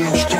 девушки